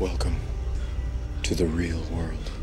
Welcome to the real world.